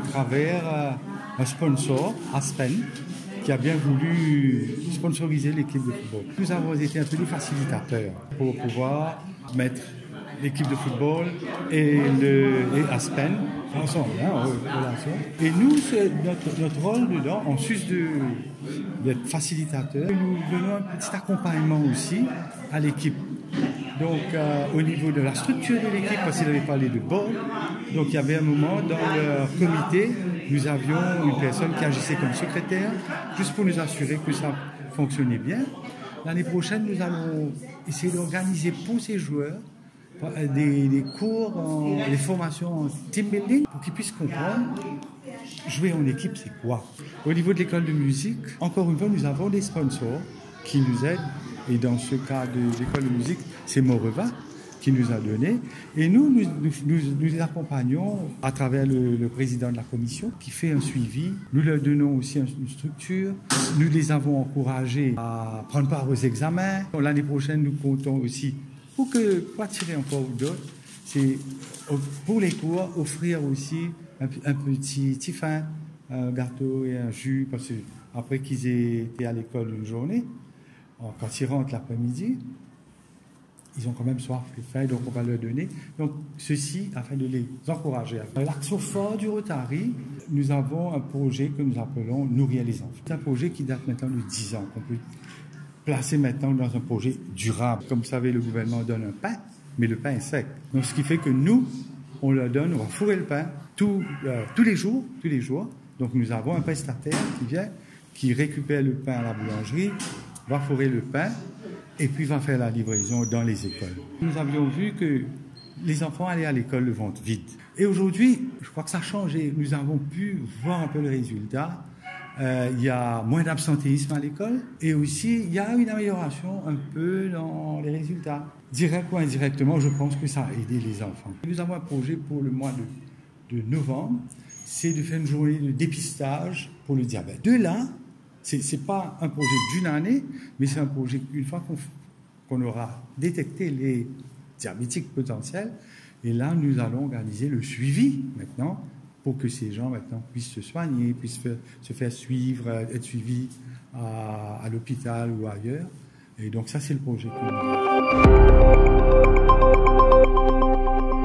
travers euh, un sponsor, Aspen, qui a bien voulu sponsoriser l'équipe de football. Nous avons été un peu des facilitateurs pour pouvoir mettre l'équipe de football et Aspen ensemble. Hein, et nous, notre, notre, rôle dedans, en sus d'être facilitateur, nous donnons un petit accompagnement aussi à l'équipe. Donc, euh, au niveau de la structure de l'équipe, parce qu'il avait parlé de board, donc il y avait un moment dans leur comité, nous avions une personne qui agissait comme secrétaire, juste pour nous assurer que ça fonctionnait bien. L'année prochaine, nous allons essayer d'organiser pour ces joueurs euh, des, cours, des formations en team building pour qu'ils puissent comprendre jouer en équipe, c'est quoi. Au niveau de l'école de musique, encore une fois, nous avons des sponsors qui nous aident. Et dans ce cas de l'école de musique, c'est Moreva qui nous a donné. Et nous, nous, nous, accompagnons à travers le, président de la commission qui fait un suivi. Nous leur donnons aussi une structure. Nous les avons encouragés à prendre part aux examens. L'année prochaine, nous comptons aussi pour que, pas tirer encore d'autres, c'est pour les cours, offrir aussi un, petit tiffin, un gâteau et un jus, parce que après qu'ils aient été à l'école une journée, quand ils rentrent l'après-midi, ils ont quand même soif de faim, donc on va leur donner. Donc, ceci afin de les encourager. L'action fort du Rotary, nous avons un projet que nous appelons Nourrir les enfants. C'est un projet qui date maintenant de 10 ans, qu'on peut placé maintenant dans un projet durable. Comme vous savez, le gouvernement donne un pain, mais le pain est sec. Donc, ce qui fait que nous, on leur donne, on va fourrer le pain euh, tous les jours, tous les jours. Donc, nous avons un prestataire qui vient, qui récupère le pain à la boulangerie, va fourrer le pain, et puis va faire la livraison dans les écoles. Nous avions vu que les enfants allaient à l'école le ventre vide. Et aujourd'hui, je crois que ça a changé. Nous avons pu voir un peu le résultat euh, il y a moins d'absentéisme à l'école et aussi il y a une amélioration un peu dans les résultats. Direct ou indirectement, je pense que ça a aidé les enfants. Nous avons un projet pour le mois de novembre, c'est de faire une journée de dépistage pour le diabète. De là, ce n'est pas un projet d'une année, mais c'est un projet une fois qu'on aura détecté les diabétiques potentiels, et là, nous allons organiser le suivi maintenant pour que ces gens maintenant puissent se soigner, puissent se faire suivre, être suivis à, à l'hôpital ou ailleurs. Et donc ça, c'est le projet que nous avons.